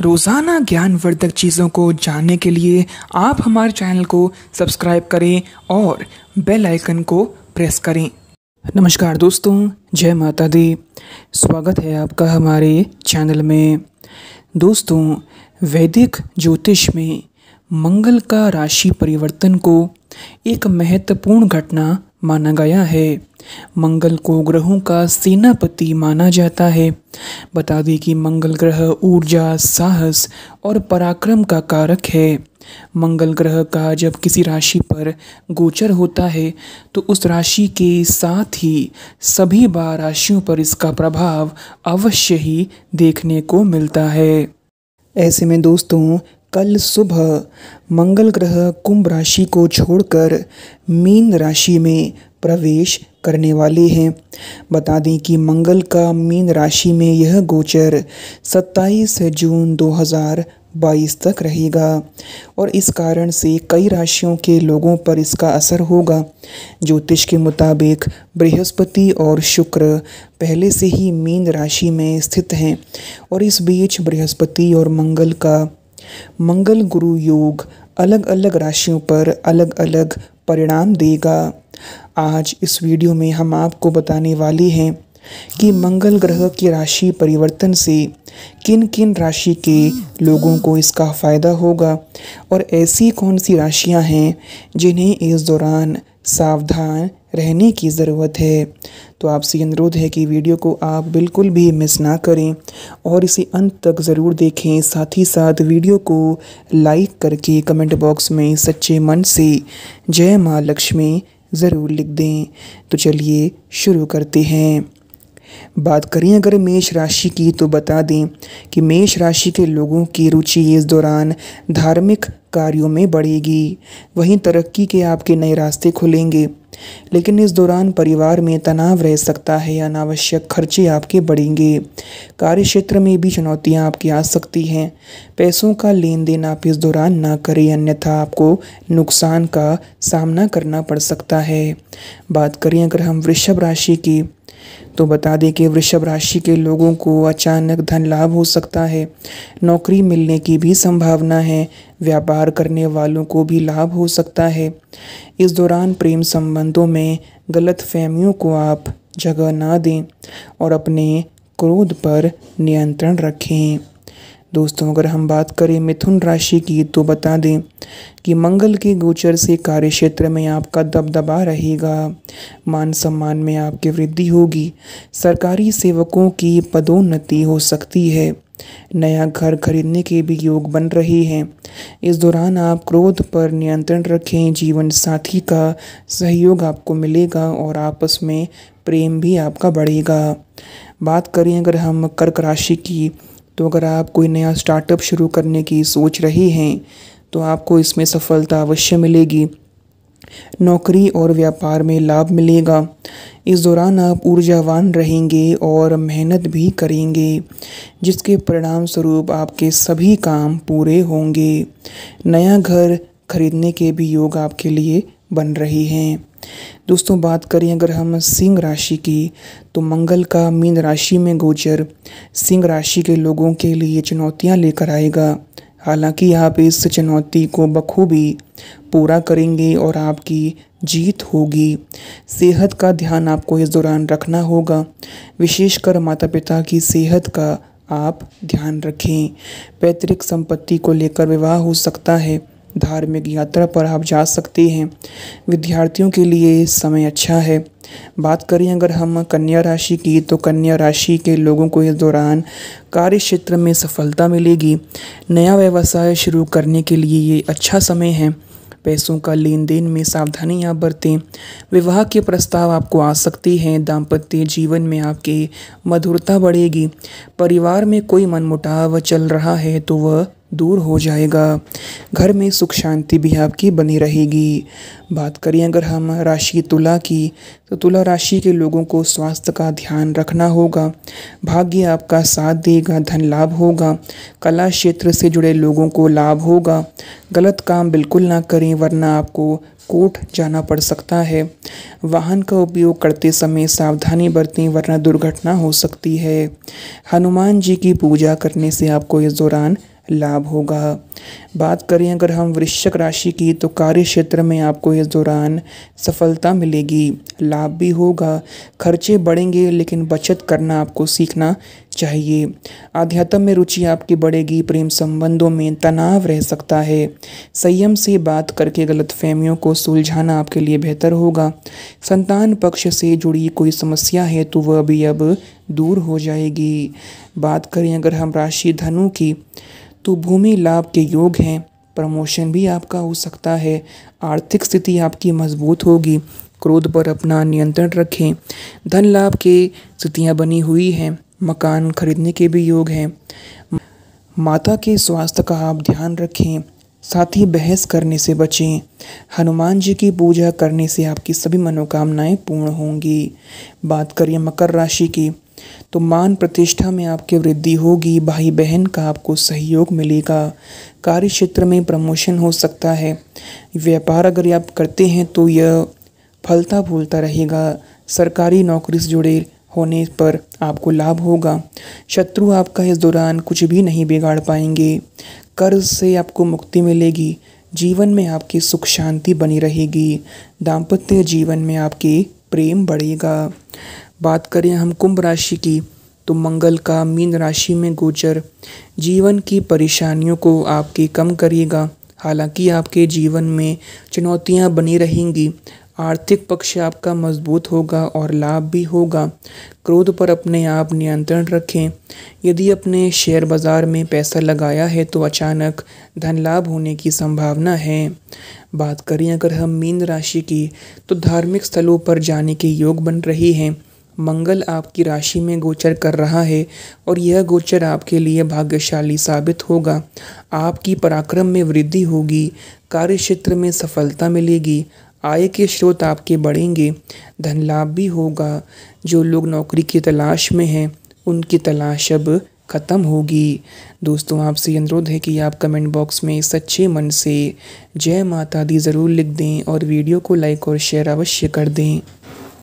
रोज़ाना ज्ञानवर्धक चीज़ों को जानने के लिए आप हमारे चैनल को सब्सक्राइब करें और बेल आइकन को प्रेस करें। नमस्कार दोस्तों, जय माता दी। स्वागत है आपका हमारे चैनल में। दोस्तों, वैदिक ज्योतिष में मंगल का राशि परिवर्तन को एक महत्वपूर्ण घटना माना गया है। मंगल को ग्रहों का सेनापति माना जाता है। बता दें कि मंगल ग्रह ऊर्जा, साहस और पराक्रम का कारक है। मंगल ग्रह का जब किसी राशि पर गोचर होता है तो उस राशि के साथ ही सभी बार राशियों पर इसका प्रभाव अवश्य ही देखने को मिलता है। ऐसे में दोस्तों, कल सुबह मंगल ग्रह कुंभ राशि को छोड़कर मीन राशि में प्रवेश करने वाले हैं। बता दें कि मंगल का मीन राशि में यह गोचर 27 जून 2022 तक रहेगा और इस कारण से कई राशियों के लोगों पर इसका असर होगा। ज्योतिष के मुताबिक बृहस्पति और शुक्र पहले से ही मीन राशि में स्थित हैं और इस बीच बृहस्पति और मंगल का मंगल गुरु योग अलग अलग राशियों पर अलग अलग परिणाम देगा। आज इस वीडियो में हम आपको बताने वाले हैं कि मंगल ग्रह की राशि परिवर्तन से किन किन राशि के लोगों को इसका फ़ायदा होगा और ऐसी कौन सी राशियाँ हैं जिन्हें इस दौरान सावधान रहने की ज़रूरत है। तो आपसे अनुरोध है कि वीडियो को आप बिल्कुल भी मिस ना करें और इसे अंत तक ज़रूर देखें। साथ ही साथ वीडियो को लाइक करके कमेंट बॉक्स में सच्चे मन से जय माँ लक्ष्मी ज़रूर लिख दें। तो चलिए शुरू करते हैं। बात करें अगर मेष राशि की तो बता दें कि मेष राशि के लोगों की रुचि इस दौरान धार्मिक कार्यों में बढ़ेगी। वहीं तरक्की के आपके नए रास्ते खुलेंगे। लेकिन इस दौरान परिवार में तनाव रह सकता है या अनावश्यक खर्चे आपके बढ़ेंगे। कार्य क्षेत्र में भी चुनौतियाँ आपकी आ सकती हैं। पैसों का लेन देन आप इस दौरान ना करें, अन्यथा आपको नुकसान का सामना करना पड़ सकता है। बात करें अगर हम वृषभ राशि की तो बता दें कि वृषभ राशि के लोगों को अचानक धन लाभ हो सकता है। नौकरी मिलने की भी संभावना है। व्यापार करने वालों को भी लाभ हो सकता है। इस दौरान प्रेम संबंधों में गलत फहमियों को आप जगह ना दें और अपने क्रोध पर नियंत्रण रखें। दोस्तों, अगर हम बात करें मिथुन राशि की तो बता दें कि मंगल के गोचर से कार्य क्षेत्र में आपका दबदबा रहेगा। मान सम्मान में आपकी वृद्धि होगी। सरकारी सेवकों की पदोन्नति हो सकती है। नया घर खरीदने के भी योग बन रहे हैं। इस दौरान आप क्रोध पर नियंत्रण रखें, जीवन साथी का सहयोग आपको मिलेगा और आपस में प्रेम भी आपका बढ़ेगा। बात करें अगर हम कर्क राशि की तो अगर आप कोई नया स्टार्टअप शुरू करने की सोच रहे हैं तो आपको इसमें सफलता अवश्य मिलेगी। नौकरी और व्यापार में लाभ मिलेगा। इस दौरान आप ऊर्जावान रहेंगे और मेहनत भी करेंगे, जिसके परिणाम स्वरूप आपके सभी काम पूरे होंगे। नया घर खरीदने के भी योग आपके लिए बन रहे हैं। दोस्तों, बात करें अगर हम सिंह राशि की तो मंगल का मीन राशि में गोचर। सिंह राशि के लोगों के लिए चुनौतियाँ लेकर आएगा। हालाँकि आप इस चुनौती को बखूबी पूरा करेंगे और आपकी जीत होगी। सेहत का ध्यान आपको इस दौरान रखना होगा। विशेषकर माता पिता की सेहत का आप ध्यान रखें। पैतृक संपत्ति को लेकर विवाह हो सकता है। धार्मिक यात्रा पर आप जा सकते हैं। विद्यार्थियों के लिए समय अच्छा है। बात करें अगर हम कन्या राशि की तो कन्या राशि के लोगों को इस दौरान कार्य क्षेत्र में सफलता मिलेगी। नया व्यवसाय शुरू करने के लिए ये अच्छा समय है। पैसों का लेन देन में सावधानी आप बरतें। विवाह के प्रस्ताव आपको आ सकते हैं। दाम्पत्य जीवन में आपके मधुरता बढ़ेगी। परिवार में कोई मनमुटाव चल रहा है तो वह दूर हो जाएगा। घर में सुख शांति भी आपकी बनी रहेगी। बात करें अगर हम राशि तुला की तो तुला राशि के लोगों को स्वास्थ्य का ध्यान रखना होगा। भाग्य आपका साथ देगा, धन लाभ होगा। कला क्षेत्र से जुड़े लोगों को लाभ होगा। गलत काम बिल्कुल ना करें, वरना आपको कोर्ट जाना पड़ सकता है। वाहन का उपयोग करते समय सावधानी बरतें, वरना दुर्घटना हो सकती है। हनुमान जी की पूजा करने से आपको इस दौरान लाभ होगा। बात करें अगर हम वृश्चिक राशि की तो कार्य क्षेत्र में आपको इस दौरान सफलता मिलेगी, लाभ भी होगा। खर्चे बढ़ेंगे, लेकिन बचत करना आपको सीखना चाहिए। आध्यात्म में रुचि आपकी बढ़ेगी, प्रेम संबंधों में तनाव रह सकता है। संयम से बात करके गलत फहमियों को सुलझाना आपके लिए बेहतर होगा। संतान पक्ष से जुड़ी कोई समस्या है तो वह भी अब दूर हो जाएगी। बात करें अगर हम राशि धनु की तो भूमि लाभ के योग हैं। प्रमोशन भी आपका हो सकता है। आर्थिक स्थिति आपकी मज़बूत होगी। क्रोध पर अपना नियंत्रण रखें। धन लाभ के स्थितियाँ बनी हुई हैं। मकान खरीदने के भी योग हैं। माता के स्वास्थ्य का आप ध्यान रखें, साथ ही बहस करने से बचें। हनुमान जी की पूजा करने से आपकी सभी मनोकामनाएँ पूर्ण होंगी। बात करिए मकर राशि की तो मान प्रतिष्ठा में आपकी वृद्धि होगी भाई बहन का आपको सहयोग मिलेगा। कार्य क्षेत्र में प्रमोशन हो सकता है। व्यापार अगर आप करते हैं तो यह फलता फूलता रहेगा। सरकारी नौकरी से जुड़े होने पर आपको लाभ होगा। शत्रु आपका इस दौरान कुछ भी नहीं बिगाड़ पाएँगे। कर्ज से आपको मुक्ति मिलेगी। जीवन में आपकी सुख शांति बनी रहेगी। दाम्पत्य जीवन में आपके प्रेम बढ़ेगा। बात करें हम कुंभ राशि की तो मंगल का मीन राशि में गोचर। जीवन की परेशानियों को आपके कम करेगा हालाँकि आपके जीवन में चुनौतियाँ बनी रहेंगी। आर्थिक पक्ष आपका मज़बूत होगा और लाभ भी होगा। क्रोध पर अपने आप नियंत्रण रखें। यदि अपने शेयर बाज़ार में पैसा लगाया है तो अचानक धन लाभ होने की संभावना है। बात करें अगर हम मीन राशि की तो धार्मिक स्थलों पर जाने के योग बन रही हैं। मंगल आपकी राशि में गोचर कर रहा है और यह गोचर आपके लिए भाग्यशाली साबित होगा। आपकी पराक्रम में वृद्धि होगी। कार्य क्षेत्र में सफलता मिलेगी। आय के स्रोत आपके बढ़ेंगे। धन लाभ भी होगा। जो लोग नौकरी की तलाश में हैं, उनकी तलाश अब ख़त्म होगी। दोस्तों, आपसे अनुरोध है कि आप कमेंट बॉक्स में सच्चे मन से जय माता दी ज़रूर लिख दें और वीडियो को लाइक और शेयर अवश्य कर दें।